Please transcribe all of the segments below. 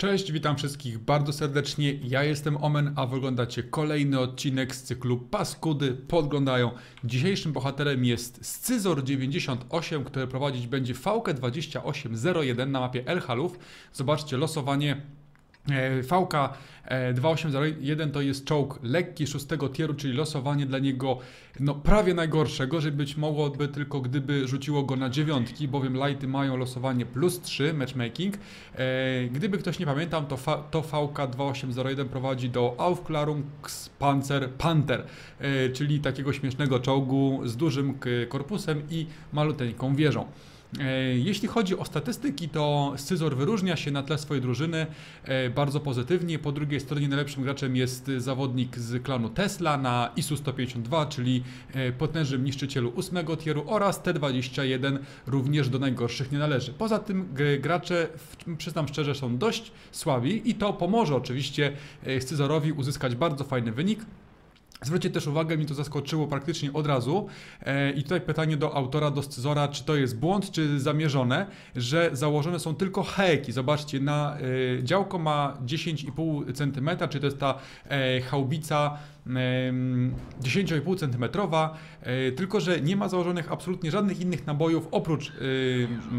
Cześć, witam wszystkich bardzo serdecznie. Ja jestem Omen, a wy oglądacie kolejny odcinek z cyklu Paskudy podglądają. Dzisiejszym bohaterem jest Scyzor98, który prowadzić będzie VK2801 na mapie El Halów. Zobaczcie losowanie VK 2801 to jest czołg lekki szóstego tieru, czyli losowanie dla niego no, prawie najgorszego, że być mogłoby tylko gdyby rzuciło go na dziewiątki, bowiem lighty mają losowanie plus 3 matchmaking. E, gdyby ktoś nie pamiętał, to, to VK 2801 prowadzi do Aufklärungspanzer Panther, e, czyli takiego śmiesznego czołgu z dużym korpusem i maluteńką wieżą. E, jeśli chodzi o statystyki, to Scyzor wyróżnia się na tle swojej drużyny e, bardzo pozytywnie. Po drugiej stronie najlepszym graczem jest zawodnik z klanu Tesla na ISU 152, czyli e, potężnym niszczycielu 8 tieru oraz T21 również do najgorszych nie należy. Poza tym gracze, przyznam szczerze, są dość słabi i to pomoże oczywiście Scyzorowi uzyskać bardzo fajny wynik. Zwróćcie też uwagę, mi to zaskoczyło praktycznie od razu. E, I tutaj pytanie do autora, do scyzora, czy to jest błąd, czy zamierzone, że założone są tylko heki. Zobaczcie, na e, działko ma 10,5 cm, czy to jest ta e, 10,5 cm, e, tylko że nie ma założonych absolutnie żadnych innych nabojów oprócz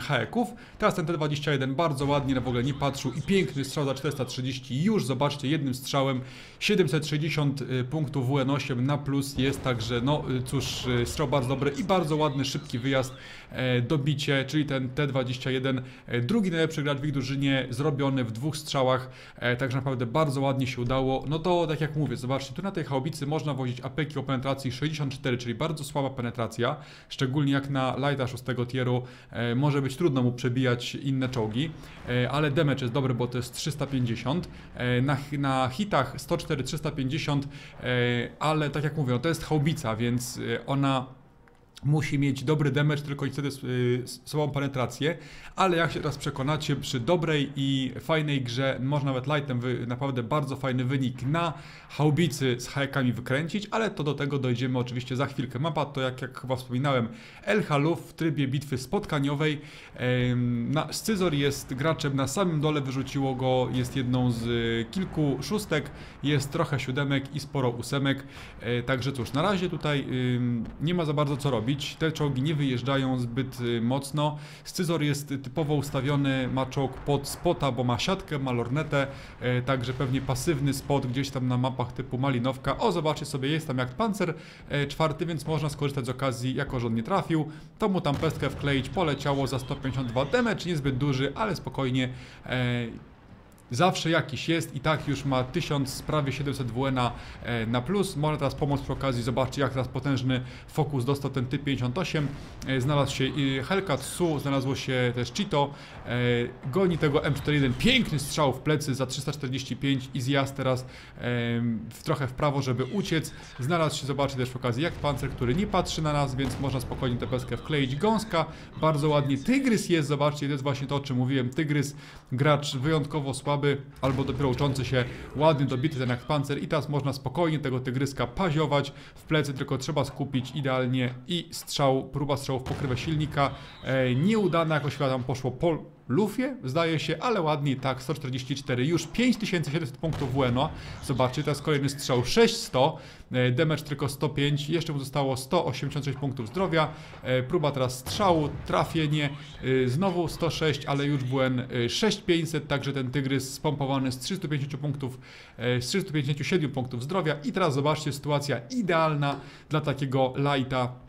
haeków. Teraz ten T21 bardzo ładnie, w ogóle nie patrzył i piękny strzał za 430. Już zobaczcie, jednym strzałem 760 e, punktów WN8 na plus jest, także no e, cóż, strzał bardzo dobry i bardzo ładny, szybki wyjazd, dobicie, czyli ten T21, drugi najlepszy gracz w ich drużynie, zrobiony w dwóch strzałach, także naprawdę bardzo ładnie się udało. No to tak jak mówię, zobaczcie, tu na tej haubicy można wozić apeki o penetracji 64, czyli bardzo słaba penetracja, szczególnie jak na lighta 6 tieru e, może być trudno mu przebijać inne czołgi, e, ale damage jest dobry, bo to jest 350, e, na, na hitach 104-350, e, ale tak jak mówię, no to jest haubica, więc ona musi mieć dobry damage, tylko i wtedy y, słabą penetrację, ale jak się teraz przekonacie, przy dobrej i fajnej grze można nawet lightem naprawdę bardzo fajny wynik na haubicy z hajkami wykręcić, ale to do tego dojdziemy oczywiście za chwilkę. Mapa to jak, jak chyba wspominałem El Haluf w trybie bitwy spotkaniowej. Na, Scyzor jest graczem na samym dole, wyrzuciło go, jest jedną z y, kilku szóstek, jest trochę siódemek i sporo ósemek, e, także cóż, na razie tutaj nie ma za bardzo co robić robić. Te czołgi nie wyjeżdżają zbyt y, mocno. Scyzor jest typowo ustawiony, ma czołg pod spota, bo ma siatkę, ma lornetę, e, także pewnie pasywny spot gdzieś tam na mapach typu Malinowka. O, zobaczcie sobie, jest tam jak pancer e, czwarty, więc można skorzystać z okazji, jako że on nie trafił, to mu tam pestkę wkleić, poleciało za 152 damage, niezbyt duży, ale spokojnie e, Zawsze jakiś jest i tak już ma 1000, prawie 700 WN na, e, na plus. Można teraz pomóc przy okazji, zobaczcie jak teraz potężny fokus dostał ten typ 58. E, znalazł się Hellcat Su, znalazło się też Cheeto. E, goni tego M41, piękny strzał w plecy za 345 i zjazd teraz w, trochę w prawo, żeby uciec. Znalazł się, zobaczcie też przy okazji jak pancer, który nie patrzy na nas, więc można spokojnie tę peskę wkleić. Gąska, bardzo ładnie. Tygrys jest, zobaczcie, to jest właśnie to o czym mówiłem. Tygrys, gracz wyjątkowo słaby słaby, albo dopiero uczący się ładny, dobity ten jak pancer. I teraz można spokojnie tego tygryska paziować. W plecy, tylko trzeba skupić idealnie i strzał, próba strzału w pokrywę silnika, e, nieudana, jakoś tam poszło po lufie, zdaje się, ale ładniej tak, 144, już 5700 punktów WNO, zobaczcie, teraz kolejny strzał. 600, e, damage tylko 105, jeszcze mu zostało 186 punktów zdrowia, e, próba teraz strzału, trafienie, e, znowu 106, ale już WN 6500, także ten tygrys spompowany z 350 punktów, z 357 punktów zdrowia. I teraz zobaczcie, sytuacja idealna dla takiego lighta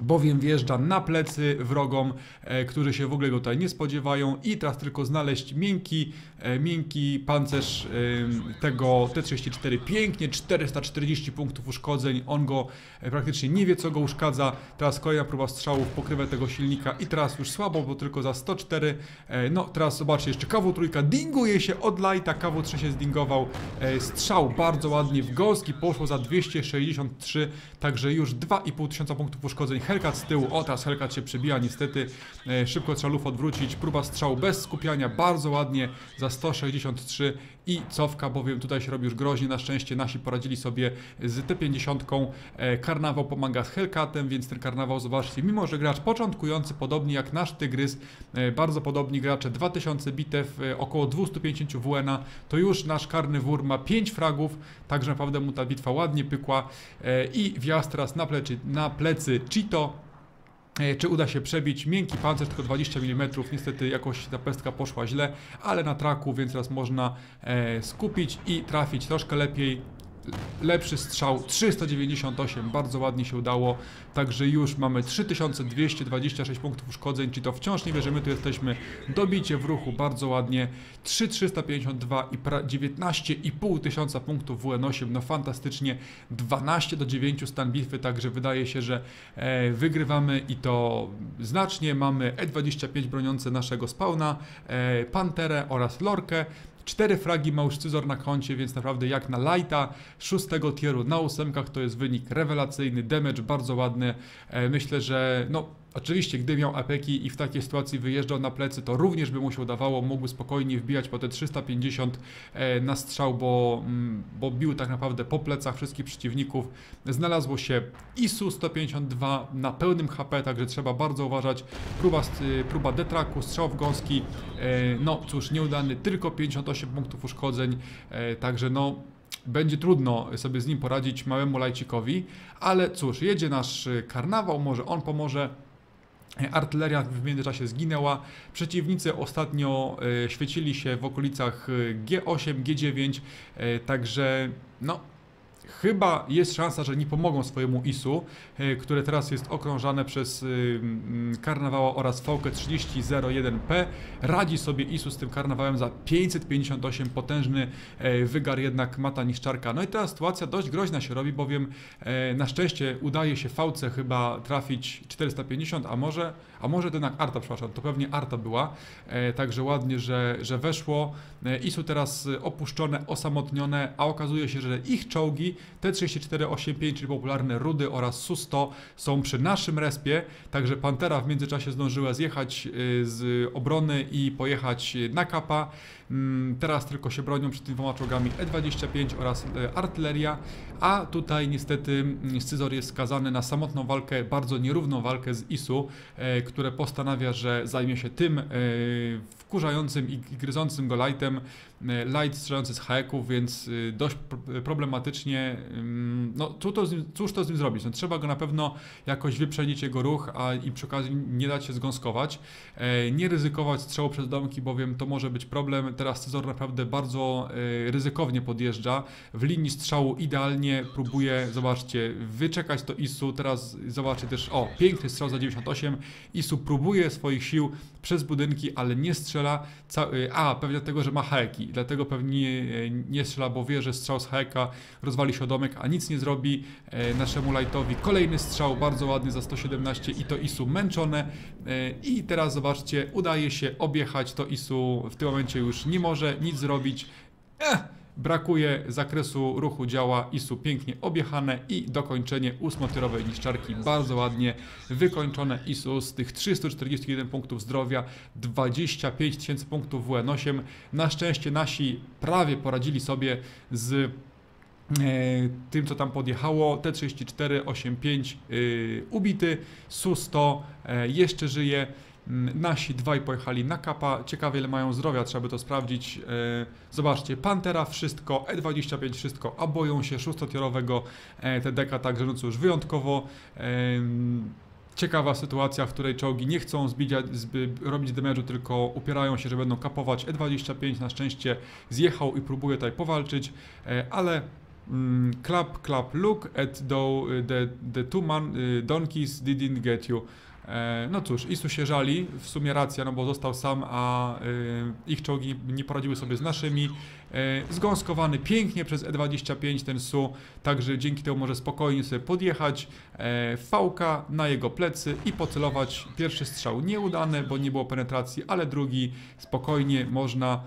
bowiem wjeżdża na plecy wrogom, e, którzy się w ogóle go tutaj nie spodziewają. I teraz tylko znaleźć miękki, e, miękki pancerz e, tego T-34, pięknie, 440 punktów uszkodzeń, on go e, praktycznie nie wie co go uszkadza, teraz kolejna próba strzału w pokrywę tego silnika. I teraz już słabo, bo tylko za 104, e, no teraz zobaczcie, jeszcze. KW-3 dinguje się od lighta, KW-3 się zdingował, e, strzał bardzo ładnie w gąski, poszło za 263, także już 2,5 tysiąca punktów uszkodzeń Hellcat z tyłu, o teraz Hellcat się przebija niestety, e, szybko trzeba luf odwrócić, próba strzału bez skupiania, bardzo ładnie za 163 i cofka, bowiem tutaj się robi już groźnie, na szczęście nasi poradzili sobie z T50, e, karnawał pomaga z Hellcatem, więc ten karnawał zobaczcie, mimo że gracz początkujący, podobnie jak nasz Tygrys, e, bardzo podobni gracze, 2000 bitew, e, około 250 WN, to już nasz karny wór ma 5 fragów, także naprawdę mu ta bitwa ładnie pykła. I wjazd teraz na plecy, na plecy Cheeto, Czy uda się przebić? Miękki pancerz, tylko 20 mm. Niestety jakoś ta pestka poszła źle, ale na traku, więc teraz można e, skupić i trafić troszkę lepiej. Lepszy strzał 398, bardzo ładnie się udało. Także już mamy 3226 punktów uszkodzeń, czy to wciąż nie wierzymy, tu jesteśmy. Dobicie w ruchu bardzo ładnie. 3352 i 19,5 tysiąca punktów WN8, no fantastycznie. 12 do 9 stan bitwy, także wydaje się, że e, wygrywamy i to znacznie. Mamy E25 broniące naszego spawna, e, Panterę oraz Lorkę. Cztery fragi ma już Scyzor na koncie, więc naprawdę jak na lighta szóstego tieru na ósemkach to jest wynik rewelacyjny, damage bardzo ładny. E, myślę, że no Oczywiście, gdy miał apeki i w takiej sytuacji wyjeżdżał na plecy, to również by mu się udawało, mógłby spokojnie wbijać po te 350 e, na strzał, bo, mm, bo bił tak naprawdę po plecach wszystkich przeciwników. Znalazło się ISU 152 na pełnym HP, także trzeba bardzo uważać. Próba, próba detraku, strzał w gąski, e, no cóż, nieudany, tylko 58 punktów uszkodzeń, e, także no będzie trudno sobie z nim poradzić małemu lajcikowi, ale cóż, jedzie nasz karnawał, może on pomoże. Artyleria w międzyczasie zginęła. Przeciwnicy ostatnio e, świecili się w okolicach e, G8, G9, e, także no, Chyba jest szansa, że nie pomogą swojemu ISU, e, które teraz jest okrążane przez y, karnawała oraz VK3001P. Radzi sobie ISU z tym karnawałem za 558, potężny e, wygar jednak mata niszczarka. No i ta sytuacja dość groźna się robi, bowiem e, na szczęście udaje się VC chyba trafić 450, a może, a może jednak Arta, przepraszam, to pewnie Arta była. Także ładnie, że, że weszło. ISU teraz opuszczone, osamotnione, a okazuje się, że ich czołgi T-3485, czyli popularne Rudy oraz Su-100 są przy naszym respie, także Pantera w międzyczasie zdążyła zjechać y, z obrony i pojechać na kapa. Mm, teraz tylko się bronią przed tymi dwoma czołgami E-25 oraz e, artyleria, a tutaj niestety mm, Scyzor jest skazany na samotną walkę, bardzo nierówną walkę z ISU, e, które postanawia, że zajmie się tym e, wkurzającym i gryzącym go lightem, light strzelający z haeków, więc dość problematycznie, mm, no cóż to to z nim zrobić? No, trzeba go na pewno jakoś wyprzedzić jego ruch, a i przy okazji nie dać się zgąskować, nie ryzykować strzału przez domki, bowiem to może być problem teraz Cezor naprawdę bardzo e, ryzykownie podjeżdża. W linii strzału idealnie próbuje, zobaczcie, wyczekać to Isu. Teraz zobaczcie też, o, piękny strzał za 98. Isu próbuje swoich sił przez budynki, ale nie strzela. E, a, pewnie dlatego, że ma heki. Dlatego pewnie e, nie strzela, bo wie, że strzał z heka rozwali się domek, a nic nie zrobi naszemu lightowi. Kolejny strzał, bardzo ładny za 117 i to Isu męczone. I teraz zobaczcie, udaje się objechać to Isu. W tym momencie już nie może nic zrobić. Ech, brakuje zakresu ruchu działa ISU pięknie objechane i dokończenie ósmotierowej niszczarki bardzo ładnie wykończone ISU z tych 341 punktów zdrowia 25 tysięcy punktów WN8 na szczęście nasi prawie poradzili sobie z e, tym, co tam podjechało. T34, 85 yy, ubity, Su-100 yy, jeszcze żyje. Nasi dwaj pojechali na kapa. Ciekawie ile mają zdrowia, trzeba by to sprawdzić. E, zobaczcie, Pantera wszystko, E25 wszystko, a boją się szóstotierowego e, TDK, także no cóż, wyjątkowo e, ciekawa sytuacja, w której czołgi nie chcą zbijać, zby, robić damage'u, tylko upierają się, że będą kapować. E25 na szczęście zjechał i próbuje tutaj powalczyć, ale mm, clap, clap, look at the, the, the two man, donkeys didn't get you. E, no cóż, Isu się żali, w sumie racja, no bo został sam, a e, ich czołgi nie poradziły sobie z naszymi. E, zgąskowany pięknie przez E25 ten Su, także dzięki temu może spokojnie sobie podjechać. Fałka na jego plecy i pocelować. Pierwszy strzał nieudany, bo nie było penetracji, ale drugi spokojnie można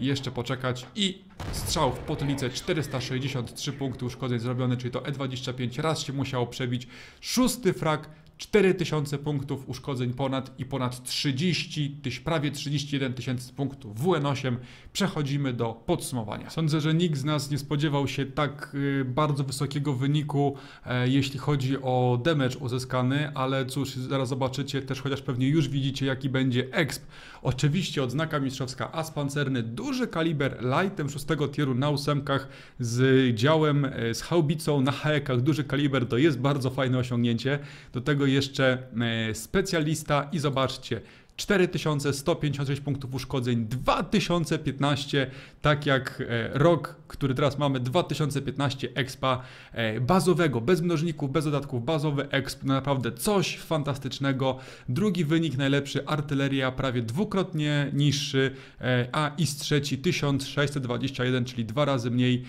jeszcze poczekać i strzał w potylicę 463 punkty uszkodzeń zrobione, czyli to E25 raz się musiało przebić. Szósty frak 4000 punktów uszkodzeń ponad i ponad 30, tyś, prawie 31 tysięcy punktów WN8. Przechodzimy do podsumowania. Sądzę, że nikt z nas nie spodziewał się tak y, bardzo wysokiego wyniku, e, jeśli chodzi o damage uzyskany, ale cóż, zaraz zobaczycie też, chociaż pewnie już widzicie, jaki będzie exp. Oczywiście odznaka mistrzowska as pancerny, duży kaliber lightem 6 tieru na ósemkach z działem, e, z haubicą na haekach, duży kaliber, to jest bardzo fajne osiągnięcie. Do tego jeszcze e, specjalista i zobaczcie, 4156 punktów uszkodzeń, 2015, tak jak e, rok, który teraz mamy, 2015 expa e, bazowego, bez mnożników, bez dodatków, bazowy exp, naprawdę coś fantastycznego. Drugi wynik najlepszy, artyleria prawie dwukrotnie niższy, e, a IS trzeci 1621, czyli dwa razy mniej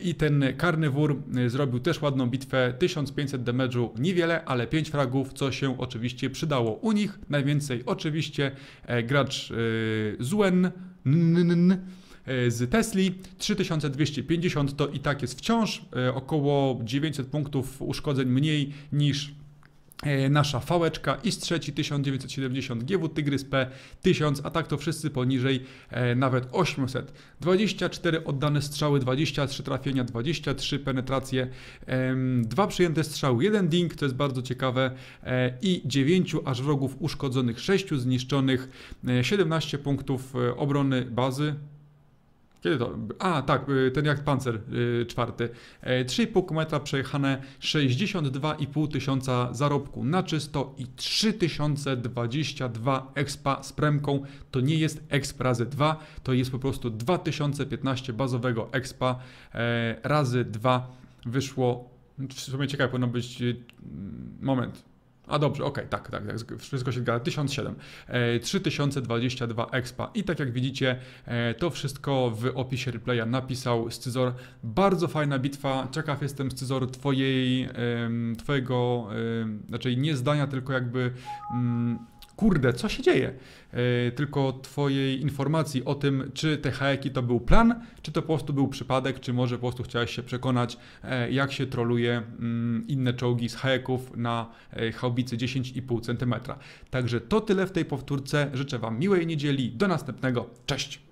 i ten karnywór zrobił też ładną bitwę, 1500 damage'u, niewiele, ale 5 fragów, co się oczywiście przydało. U nich najwięcej oczywiście gracz Zuen, z Tesli. 3250 to i tak jest wciąż około 900 punktów uszkodzeń mniej niż nasza fałeczka IS trzeci 1970 GW Tygrys P 1000, a tak to wszyscy poniżej nawet 800. 24 oddane strzały, 23 trafienia, 23 penetracje, dwa przyjęte strzały, jeden ding, to jest bardzo ciekawe i 9 aż wrogów uszkodzonych, 6 zniszczonych, 17 punktów obrony bazy, kiedy to? A, tak, ten jak Panzer yy, czwarty. 3,5 km przejechane, 62,5 tysiąca zarobku na czysto i 3022 expa z premką. To nie jest exp razy 2, to jest po prostu 2015 bazowego expa e, razy 2 wyszło. W sumie ciekawe powinno być. Moment, a dobrze, okej, okay, tak, tak, tak, wszystko się zgadza. 1007, e, 3022 expa i tak jak widzicie, e, to wszystko w opisie replaya napisał Scyzor. Bardzo fajna bitwa, ciekaw jestem Scyzor twojej, e, twojego, znaczy nie zdania, tylko jakby... Mm, kurde, co się dzieje? Yy, tylko Twojej informacji o tym, czy te hajeki to był plan, czy to po prostu był przypadek, czy może po prostu chciałeś się przekonać, yy, jak się troluje yy, inne czołgi z hajeków na haubicy 10,5 cm. Także to tyle w tej powtórce. Życzę Wam miłej niedzieli. Do następnego. Cześć!